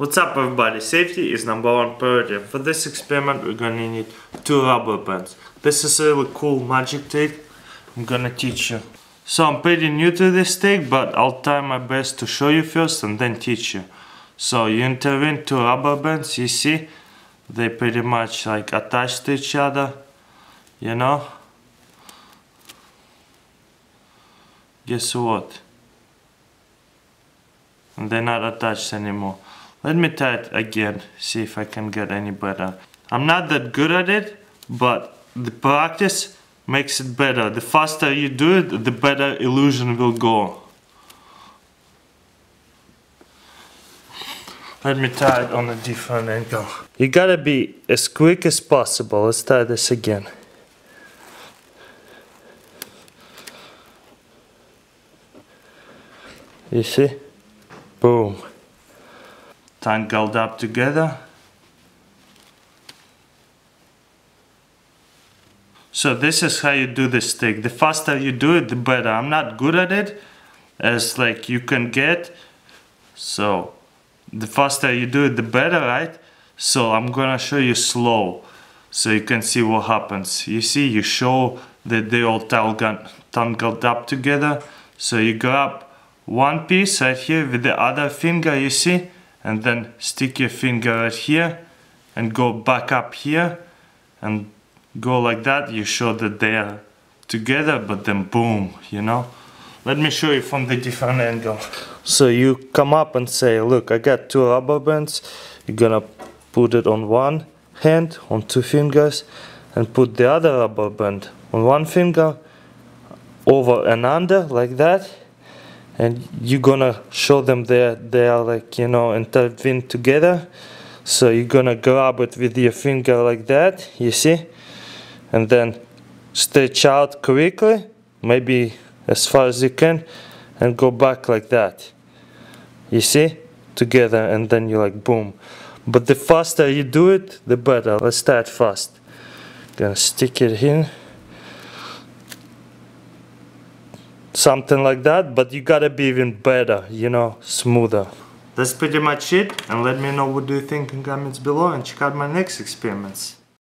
What's up everybody? Safety is number one priority. For this experiment we're gonna need two rubber bands. This is a really cool magic trick I'm gonna teach you. So I'm pretty new to this trick but I'll try my best to show you first and then teach you. So you intervene two rubber bands, you see? They pretty much like attached to each other, you know? Guess what? And they're not attached anymore. Let me try it again, see if I can get any better. I'm not that good at it, but the practice makes it better. The faster you do it, the better illusion will go. Let me try it on a different angle. You gotta be as quick as possible. Let's try this again. You see? Boom tangled up together. So this is how you do the stick. The faster you do it, the better. I'm not good at it, as like you can get. So the faster you do it, the better, right? So I'm gonna show you slow, so you can see what happens. You see, you show that they all tangled up together. So you grab one piece right here with the other finger, you see? And then stick your finger right here and go back up here. And go like that. You show that they are together but then boom you know? Let me show you from the different angle. So you come up and say look I got two rubber bands. You're gonna put it on one hand on two fingers and put the other rubber band on one finger over and under like that and you're gonna show them that they are like you know intertwined together. So you're gonna grab it with your finger like that you see? And then stretch out quickly maybe as far as you can and go back like that. You see? Together and then you're like boom. But the faster you do it the better. Let's start fast. Gonna stick it in something like that but you gotta be even better you know smoother. That's pretty much it and let me know what do you think in comments below and check out my next experiments